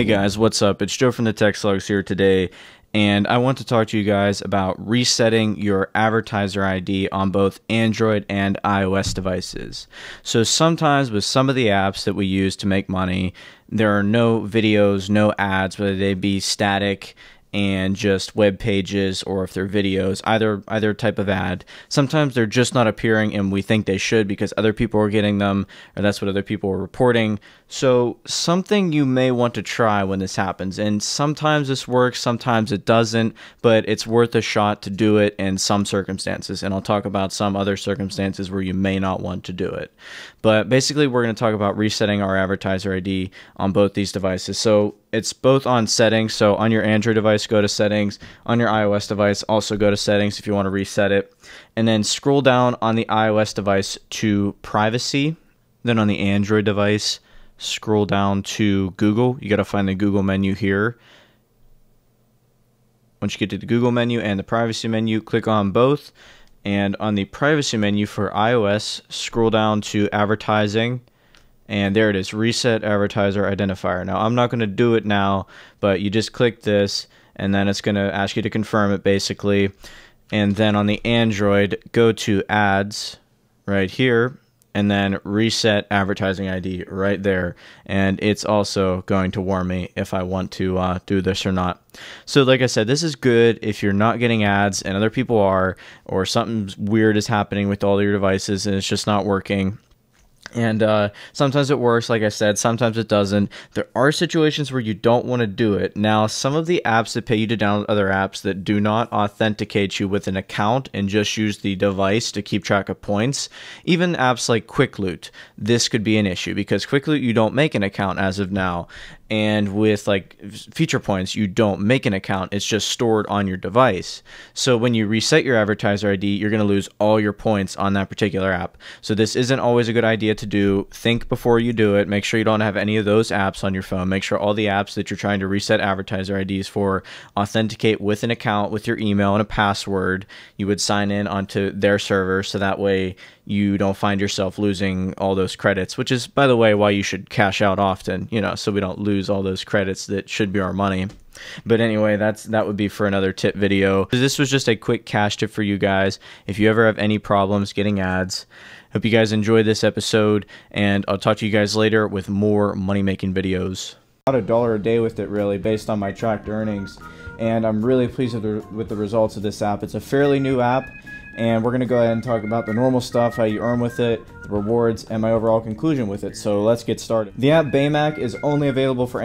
Hey guys, what's up? It's Joe from the Tech Slugs here today, and I want to talk to you guys about resetting your advertiser ID on both Android and iOS devices. So sometimes with some of the apps that we use to make money, there are no videos, no ads, whether they be static and just web pages or if they're videos either either type of ad. Sometimes they're just not appearing and we think they should because other people are getting them or that's what other people are reporting. So something you may want to try when this happens and sometimes this works sometimes it doesn't but it's worth a shot to do it in some circumstances and I'll talk about some other circumstances where you may not want to do it. But basically we're going to talk about resetting our advertiser ID on both these devices. So it's both on settings. So on your Android device, go to settings. On your iOS device, also go to settings if you want to reset it. And then scroll down on the iOS device to privacy. Then on the Android device, scroll down to Google. You got to find the Google menu here. Once you get to the Google menu and the privacy menu, click on both. And on the privacy menu for iOS, scroll down to advertising and there it is reset advertiser identifier now i'm not going to do it now but you just click this and then it's going to ask you to confirm it basically and then on the android go to ads right here and then reset advertising ID right there. And it's also going to warn me if I want to uh, do this or not. So, like I said, this is good if you're not getting ads and other people are, or something weird is happening with all your devices and it's just not working and uh, sometimes it works, like I said, sometimes it doesn't. There are situations where you don't want to do it. Now, some of the apps that pay you to download other apps that do not authenticate you with an account and just use the device to keep track of points, even apps like QuickLoot, this could be an issue because QuickLoot, you don't make an account as of now and with like feature points you don't make an account it's just stored on your device so when you reset your advertiser id you're going to lose all your points on that particular app so this isn't always a good idea to do think before you do it. Make sure you don't have any of those apps on your phone. Make sure all the apps that you're trying to reset advertiser ids for authenticate with an account with your email and a password. You would sign in onto their server so that way you don't find yourself losing all those credits, which is, by the way, why you should cash out often, you know, so we don't lose all those credits that should be our money. But anyway, that's that would be for another tip video. This was just a quick cash tip for you guys. If you ever have any problems getting ads, hope you guys enjoyed this episode, and I'll talk to you guys later with more money making videos. About a dollar a day with it, really, based on my tracked earnings, and I'm really pleased with the, with the results of this app. It's a fairly new app and we're going to go ahead and talk about the normal stuff, how you earn with it, the rewards, and my overall conclusion with it. So let's get started. The app Baymac is only available for